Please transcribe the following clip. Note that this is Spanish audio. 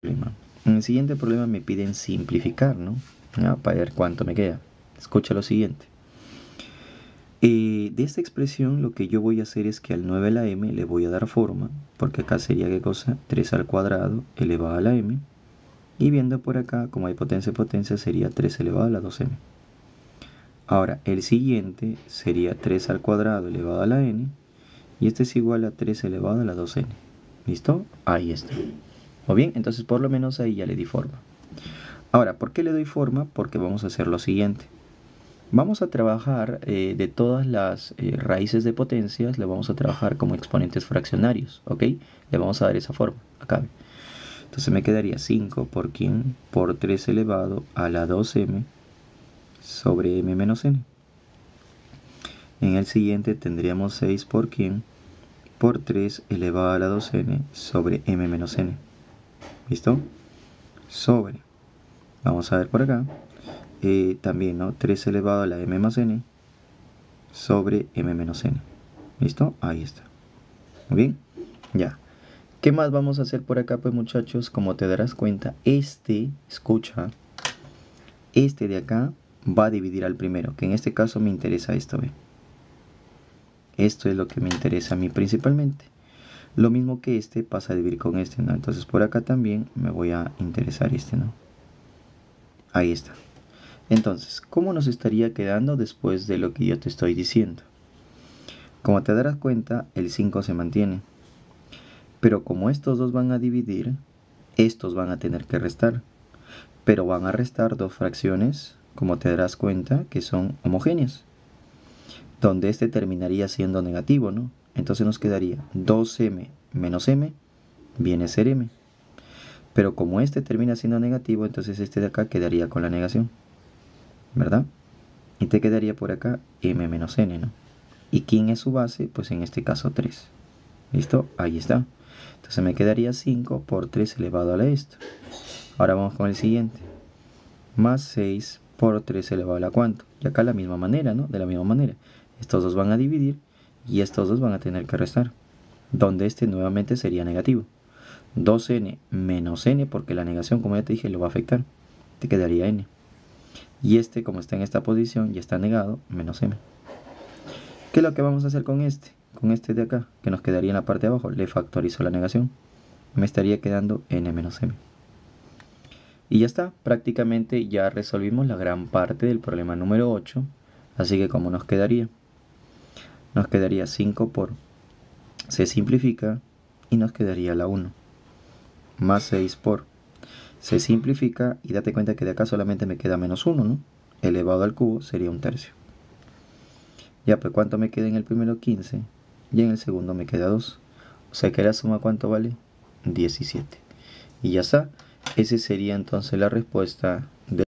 En el siguiente problema me piden simplificar, ¿no? Para ver cuánto me queda. Escucha lo siguiente. Eh, de esta expresión lo que yo voy a hacer es que al 9 a la m le voy a dar forma, porque acá sería qué cosa? 3 al cuadrado elevado a la m. Y viendo por acá, como hay potencia y potencia, sería 3 elevado a la 2m. Ahora, el siguiente sería 3 al cuadrado elevado a la n. Y este es igual a 3 elevado a la 2n. ¿Listo? Ahí está. ¿O bien? Entonces por lo menos ahí ya le di forma. Ahora, ¿por qué le doy forma? Porque vamos a hacer lo siguiente. Vamos a trabajar eh, de todas las eh, raíces de potencias, le vamos a trabajar como exponentes fraccionarios, ¿ok? Le vamos a dar esa forma, acá. Entonces me quedaría 5 por quién por 3 elevado a la 2m sobre m menos n. En el siguiente tendríamos 6 por quién por 3 elevado a la 2n sobre m menos n. ¿Listo? Sobre Vamos a ver por acá. Eh, también, ¿no? 3 elevado a la m más n sobre m menos n. ¿Listo? Ahí está. Muy bien. Ya. ¿Qué más vamos a hacer por acá, pues muchachos? Como te darás cuenta, este, escucha, este de acá va a dividir al primero, que en este caso me interesa esto, ¿ve? Esto es lo que me interesa a mí principalmente. Lo mismo que este pasa a dividir con este, ¿no? Entonces por acá también me voy a interesar este, ¿no? Ahí está. Entonces, ¿cómo nos estaría quedando después de lo que yo te estoy diciendo? Como te darás cuenta, el 5 se mantiene. Pero como estos dos van a dividir, estos van a tener que restar. Pero van a restar dos fracciones, como te darás cuenta, que son homogéneas. Donde este terminaría siendo negativo, ¿no? Entonces nos quedaría 2m menos m viene a ser m. Pero como este termina siendo negativo, entonces este de acá quedaría con la negación. ¿Verdad? Y te quedaría por acá m menos n, ¿no? ¿Y quién es su base? Pues en este caso 3. ¿Listo? Ahí está. Entonces me quedaría 5 por 3 elevado a la esto. Ahora vamos con el siguiente. Más 6 por 3 elevado a la cuánto. Y acá la misma manera, ¿no? De la misma manera. Estos dos van a dividir y estos dos van a tener que restar. Donde este nuevamente sería negativo. 2n menos n, porque la negación, como ya te dije, lo va a afectar. Te quedaría n. Y este, como está en esta posición y está negado, menos m. ¿Qué es lo que vamos a hacer con este? Con este de acá, que nos quedaría en la parte de abajo, le factorizo la negación. Me estaría quedando n menos m. Y ya está, prácticamente ya resolvimos la gran parte del problema número 8. Así que como nos quedaría? Nos quedaría 5 por, se simplifica y nos quedaría la 1 más 6 por. Se simplifica y date cuenta que de acá solamente me queda menos 1, ¿no? Elevado al cubo sería un tercio. Ya, pues ¿cuánto me queda en el primero? 15. Y en el segundo me queda 2. O sea que la suma ¿cuánto vale? 17. Y ya está. Esa sería entonces la respuesta